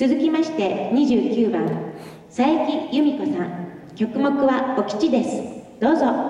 続きまして29番佐伯由美子さん。曲目はお吉です。どうぞ。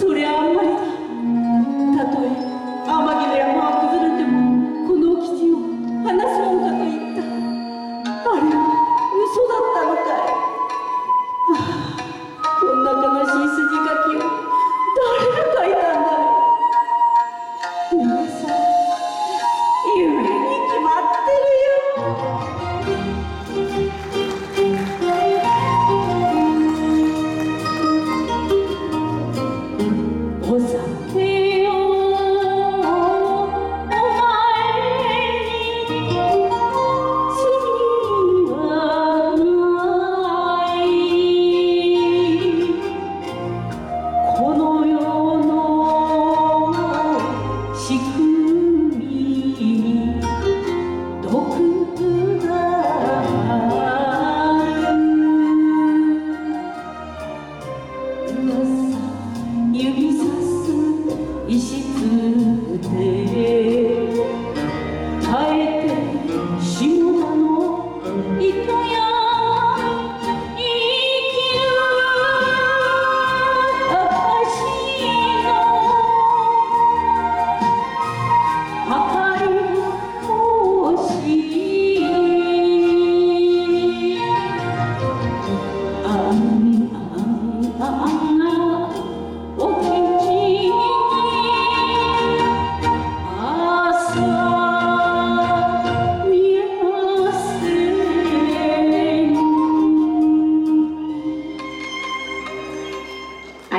Suryam Please. the day.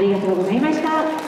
ありがとうございました。